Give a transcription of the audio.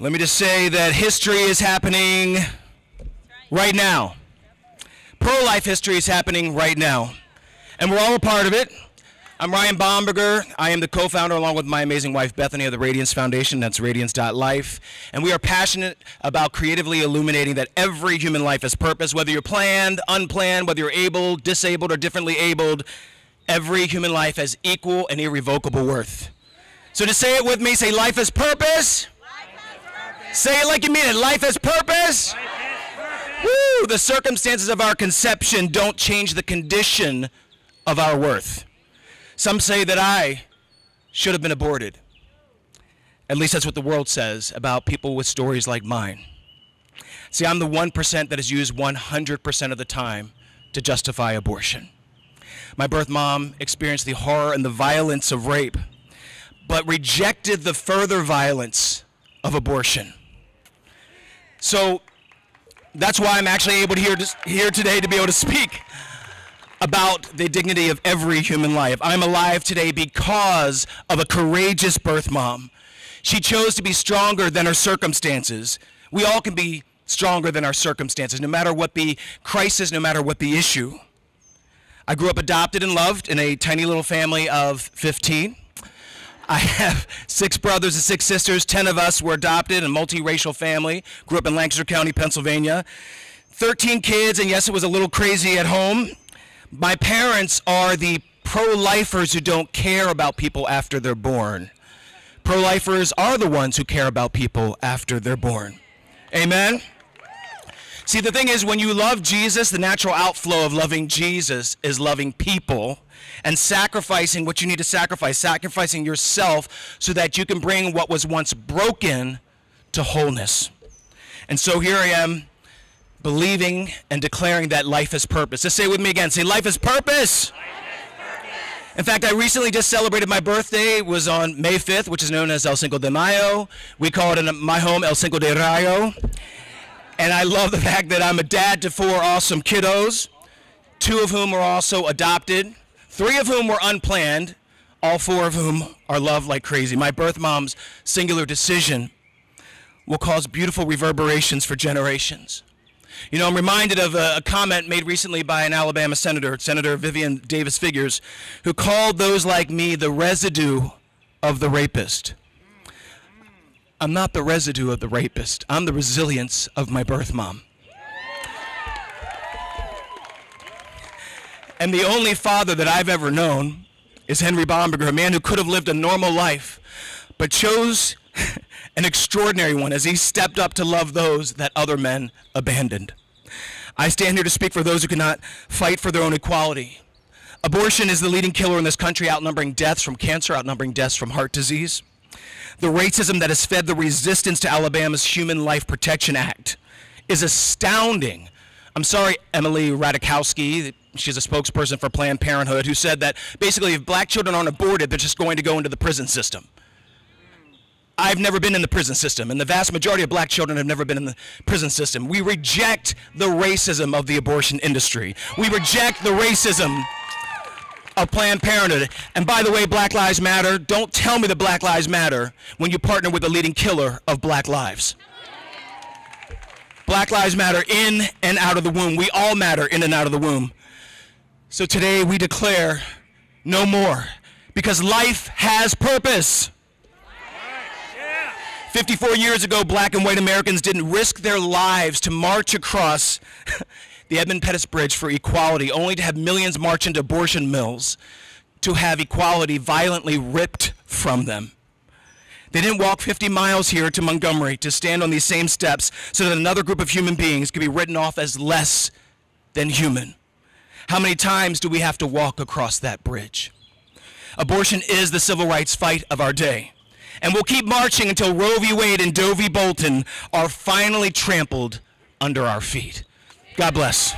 Let me just say that history is happening right now. Pro life history is happening right now. And we're all a part of it. I'm Ryan Bomberger. I am the co founder, along with my amazing wife, Bethany, of the Radiance Foundation. That's radiance.life. And we are passionate about creatively illuminating that every human life has purpose, whether you're planned, unplanned, whether you're able, disabled, or differently abled. Every human life has equal and irrevocable worth. So to say it with me, say, Life has purpose. Say it like you mean it. Life has purpose. Woo! The circumstances of our conception don't change the condition of our worth. Some say that I should have been aborted. At least that's what the world says about people with stories like mine. See, I'm the 1% that is used 100% of the time to justify abortion. My birth mom experienced the horror and the violence of rape, but rejected the further violence of abortion. So that's why I'm actually able to hear here today to be able to speak about the dignity of every human life. I'm alive today because of a courageous birth mom. She chose to be stronger than her circumstances. We all can be stronger than our circumstances, no matter what the crisis, no matter what the issue. I grew up adopted and loved in a tiny little family of 15. I have six brothers and six sisters. Ten of us were adopted a multiracial family. Grew up in Lancaster County, Pennsylvania. 13 kids, and yes, it was a little crazy at home. My parents are the pro lifers who don't care about people after they're born. Pro lifers are the ones who care about people after they're born. Amen? See, the thing is, when you love Jesus, the natural outflow of loving Jesus is loving people and sacrificing what you need to sacrifice, sacrificing yourself so that you can bring what was once broken to wholeness. And so here I am believing and declaring that life is purpose. Just say it with me again. Say, life is purpose. In fact, I recently just celebrated my birthday. It was on May 5th, which is known as El Cinco de Mayo. We call it in my home El Cinco de Rayo. And I love the fact that I'm a dad to four awesome kiddos, two of whom are also adopted, three of whom were unplanned, all four of whom are loved like crazy. My birth mom's singular decision will cause beautiful reverberations for generations. You know, I'm reminded of a, a, comment made recently by an Alabama senator, Senator Vivian Davis Figures, who called those like me the residue of the rapist. I'm not the residue of the rapist. I'm the resilience of my birth mom. And the only father that I've ever known is Henry Bomberger, a man who could have lived a normal life, but chose an extraordinary one as he stepped up to love those that other men abandoned. I stand here to speak for those who cannot fight for their own equality. Abortion is the leading killer in this country, outnumbering deaths from cancer, outnumbering deaths from heart disease. The racism that has fed the resistance to Alabama's Human Life Protection Act is astounding. I'm sorry, Emily Ratajkowski, she's a spokesperson for Planned Parenthood, who said that basically if black children aren't aborted, they're just going to go into the prison system. I've never been in the prison system, and the vast majority of black children have never been in the prison system. We reject the racism of the abortion industry. We reject the racism of Planned Parenthood. And by the way, Black Lives Matter, don't tell me that Black Lives Matter when you partner with the leading killer of black lives. Black Lives Matter in and out of the womb. We all matter in and out of the womb. So today we declare no more because life has purpose. 54 years ago, black and white Americans didn't risk their lives to march across the Edmund Pettus Bridge for equality, only to have millions march into abortion mills to have equality violently ripped from them. They didn't walk 50 miles here to Montgomery to stand on these same steps so that another group of human beings could be written off as less than human. How many times do we have to walk across that bridge? Abortion is the civil rights fight of our day and we'll keep marching until Roe v. Wade and Doe v. Bolton are finally trampled under our feet. God bless.